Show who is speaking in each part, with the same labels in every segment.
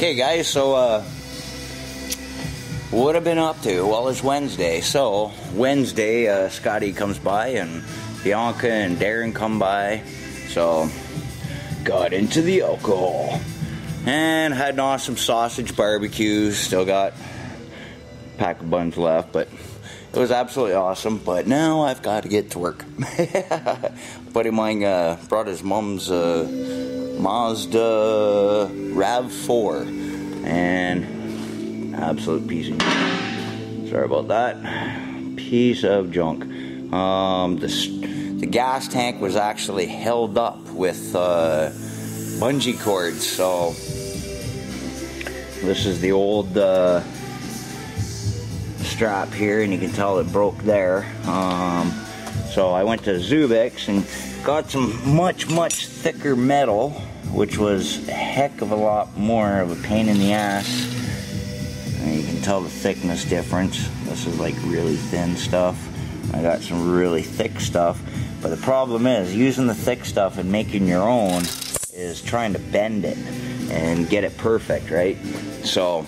Speaker 1: Okay, guys, so uh, what I've been up to? Well, it's Wednesday. So, Wednesday, uh, Scotty comes by and Bianca and Darren come by. So, got into the alcohol. And had an awesome sausage barbecue. Still got a pack of buns left, but it was absolutely awesome. But now I've got to get to work. buddy of mine uh, brought his mom's uh, Mazda RAV4 and absolute piece of junk. sorry about that. Piece of junk. Um, the, the gas tank was actually held up with uh, bungee cords so this is the old uh, strap here and you can tell it broke there. Um, so I went to Zubix and got some much, much thicker metal, which was a heck of a lot more of a pain in the ass. And you can tell the thickness difference. This is like really thin stuff. I got some really thick stuff. But the problem is, using the thick stuff and making your own is trying to bend it and get it perfect, right? So,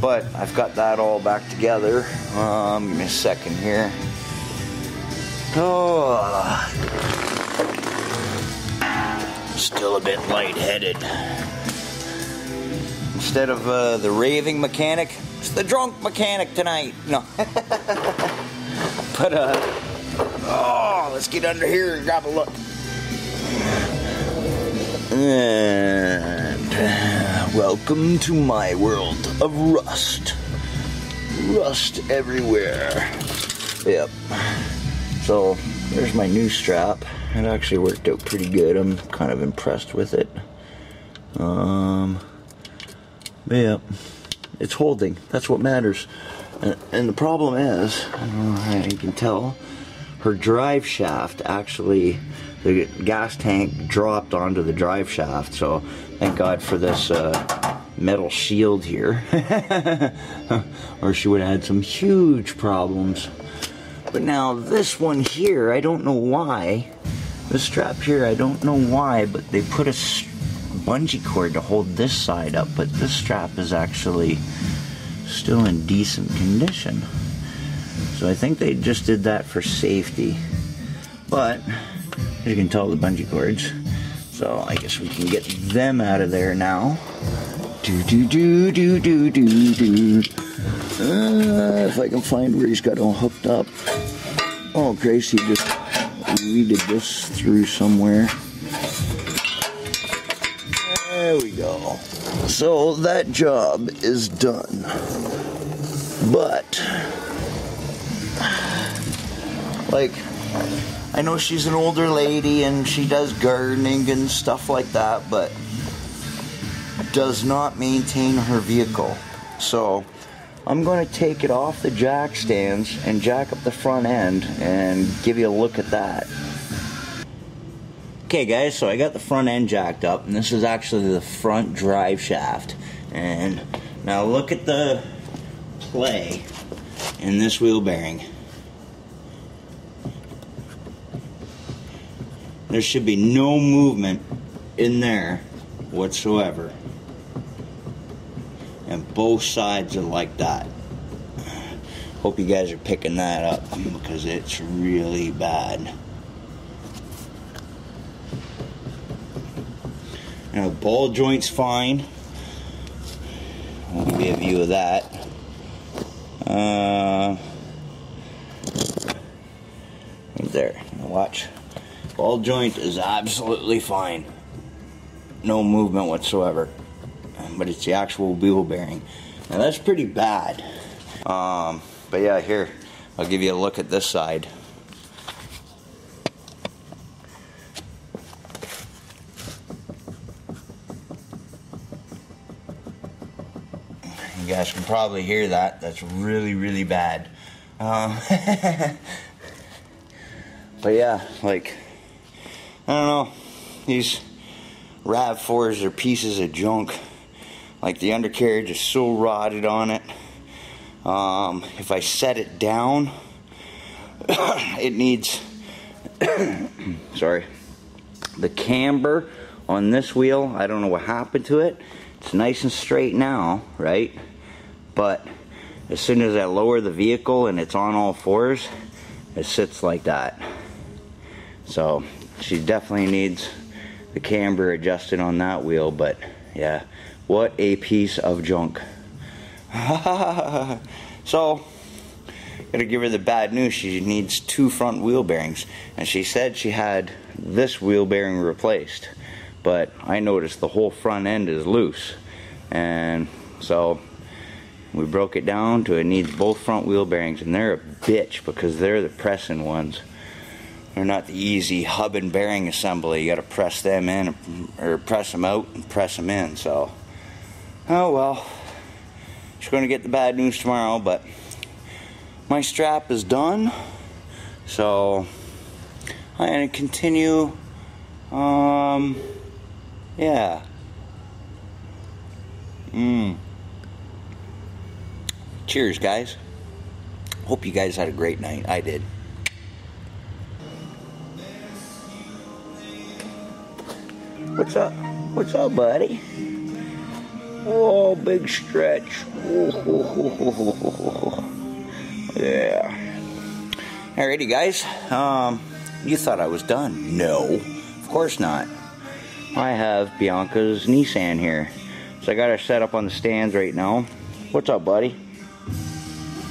Speaker 1: but I've got that all back together. Um, give me a second here. Oh, still a bit lightheaded. Instead of uh, the raving mechanic, it's the drunk mechanic tonight. No. but, uh, oh, let's get under here and grab a look. And uh, welcome to my world of rust. Rust everywhere. Yep. So there's my new strap. It actually worked out pretty good. I'm kind of impressed with it. Um, yeah, it's holding. That's what matters. And, and the problem is, I don't know how you can tell, her drive shaft actually, the gas tank dropped onto the drive shaft. So thank God for this uh, metal shield here. or she would have had some huge problems. But now this one here, I don't know why. The strap here, I don't know why, but they put a bungee cord to hold this side up, but this strap is actually still in decent condition. So I think they just did that for safety. But, as you can tell, the bungee cords. So I guess we can get them out of there now. Do do do do do do do. Uh, if I can find where he's got all hooked up. Oh, Gracie just weeded this through somewhere. There we go. So that job is done. But, like, I know she's an older lady and she does gardening and stuff like that, but does not maintain her vehicle. So, I'm going to take it off the jack stands and jack up the front end and give you a look at that. Okay guys, so I got the front end jacked up and this is actually the front drive shaft. And now look at the play in this wheel bearing. There should be no movement in there whatsoever both sides are like that. Hope you guys are picking that up because it's really bad. Now ball joint's fine. I'll give you a view of that. Uh, right there. Watch. Ball joint is absolutely fine. No movement whatsoever but it's the actual wheel bearing. Now that's pretty bad. Um, but yeah, here, I'll give you a look at this side. You guys can probably hear that. That's really, really bad. Um, but yeah, like, I don't know. These RAV4s are pieces of junk. Like the undercarriage is so rotted on it. Um, if I set it down, it needs, sorry, the camber on this wheel, I don't know what happened to it. It's nice and straight now, right? But as soon as I lower the vehicle and it's on all fours, it sits like that. So she definitely needs the camber adjusted on that wheel, but yeah, what a piece of junk. so, gotta give her the bad news. She needs two front wheel bearings, and she said she had this wheel bearing replaced, but I noticed the whole front end is loose, and so we broke it down to it needs both front wheel bearings, and they're a bitch because they're the pressing ones. They're not the easy hub and bearing assembly. You got to press them in or press them out and press them in. So, oh well. She's going to get the bad news tomorrow, but my strap is done. So, I'm going to continue. Um, yeah. Mmm. Cheers, guys. Hope you guys had a great night. I did. What's up? What's up, buddy? Oh, big stretch. Yeah. Alrighty, guys. Um, you thought I was done? No, of course not. I have Bianca's Nissan here. So I got her set up on the stands right now. What's up, buddy?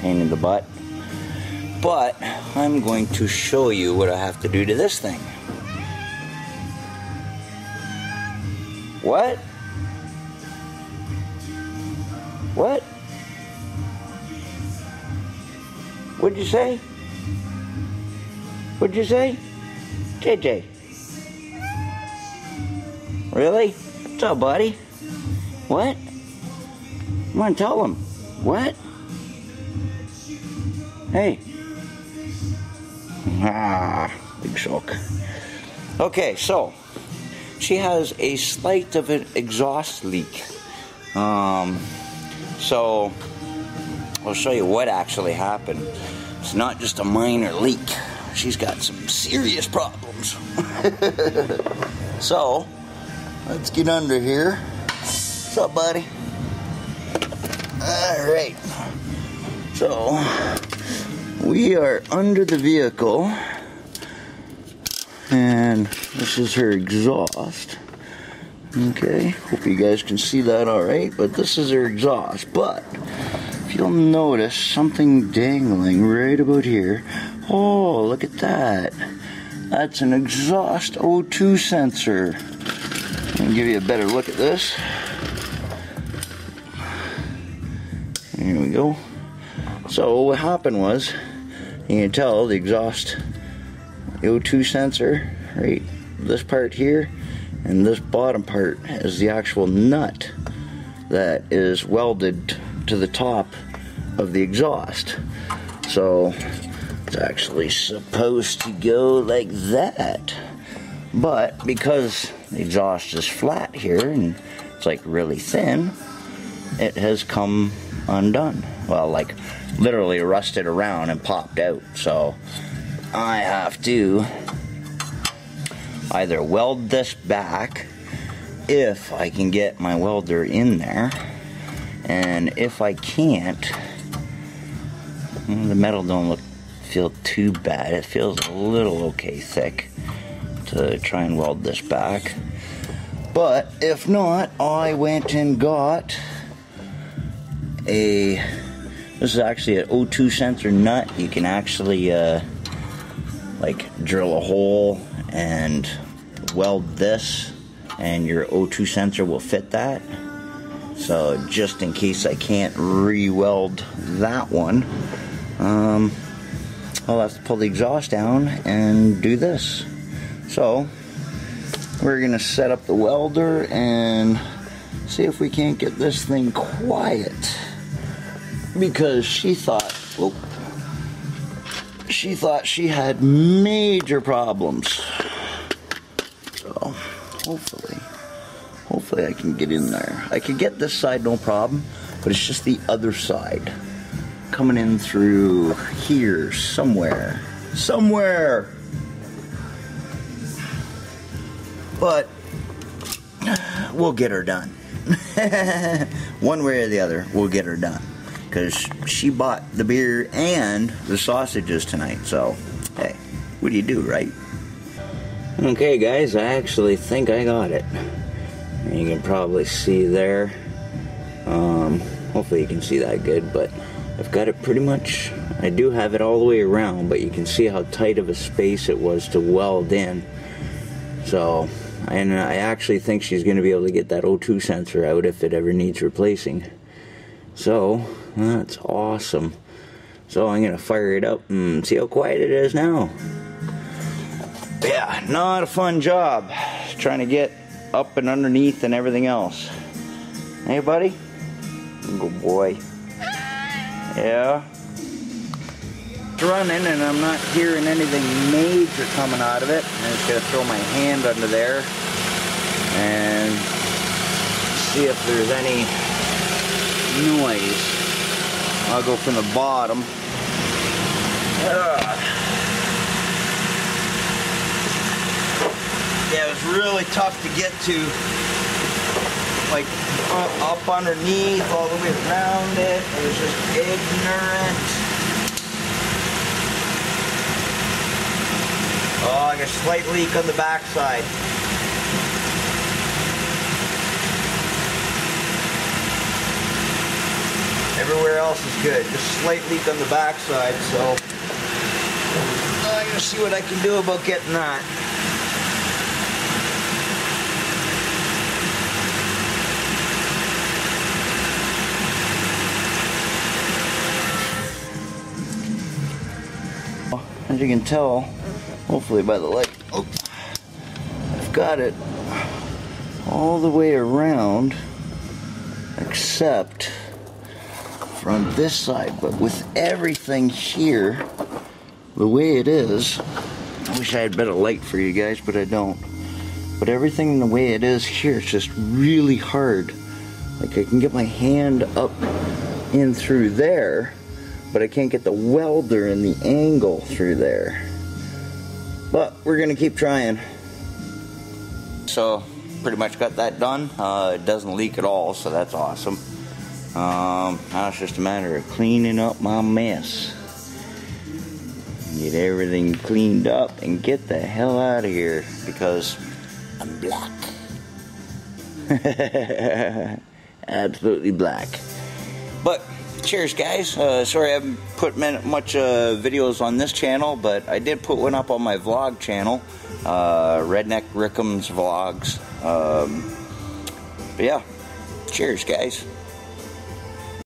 Speaker 1: Pain in the butt. But I'm going to show you what I have to do to this thing. What? What? What'd you say? What'd you say? JJ. Really? What's up, buddy? What? Come on, tell him. What? Hey. Ah, big shock. Okay, so she has a slight of an exhaust leak. Um, so I'll show you what actually happened. It's not just a minor leak. She's got some serious problems. so let's get under here. What's up, buddy? All right. So we are under the vehicle and this is her exhaust okay hope you guys can see that all right but this is her exhaust. But if you'll notice something dangling right about here oh look at that. That's an exhaust O2 sensor. Me give you a better look at this. Here we go. So what happened was you can tell the exhaust O2 sensor, right? This part here, and this bottom part is the actual nut that is welded to the top of the exhaust. So it's actually supposed to go like that. But because the exhaust is flat here and it's like really thin, it has come undone. Well, like literally rusted around and popped out. So I have to either weld this back if I can get my welder in there and if I can't the metal don't look feel too bad. It feels a little okay thick to try and weld this back. But if not I went and got a this is actually an O2 sensor nut. You can actually uh, like drill a hole and weld this and your O2 sensor will fit that. So just in case I can't re-weld that one, um, I'll have to pull the exhaust down and do this. So we're gonna set up the welder and see if we can't get this thing quiet because she thought, whoop, she thought she had major problems. Hopefully, hopefully I can get in there. I can get this side no problem, but it's just the other side. Coming in through here somewhere. Somewhere! But, we'll get her done. One way or the other, we'll get her done. Because she bought the beer and the sausages tonight. So, hey, what do you do, right? Okay, guys, I actually think I got it. You can probably see there. Um, hopefully you can see that good, but I've got it pretty much. I do have it all the way around, but you can see how tight of a space it was to weld in. So, and I actually think she's going to be able to get that O2 sensor out if it ever needs replacing. So, that's awesome. So I'm going to fire it up and see how quiet it is now. Yeah, not a fun job trying to get up and underneath and everything else. Hey, buddy? Good boy. Yeah. It's running and I'm not hearing anything major coming out of it. I'm just going to throw my hand under there and see if there's any noise. I'll go from the bottom. Ugh. Yeah, it was really tough to get to. Like uh, up underneath, all the way around it. It was just ignorant. Oh, I got a slight leak on the backside. Everywhere else is good. Just slight leak on the backside, so I'm gonna see what I can do about getting that. As you can tell, hopefully by the light, oh, I've got it all the way around except from this side, but with everything here the way it is, I wish I had better light for you guys, but I don't. But everything the way it is here, it's just really hard. Like I can get my hand up in through there, but I can't get the welder and the angle through there. But we're gonna keep trying. So pretty much got that done. Uh, it doesn't leak at all, so that's awesome. Um, now it's just a matter of cleaning up my mess. Get everything cleaned up and get the hell out of here because I'm black. Absolutely black. But cheers guys. Uh, sorry I haven't put much uh, videos on this channel but I did put one up on my vlog channel uh, Redneck Rickem's Vlogs. Um, but yeah cheers guys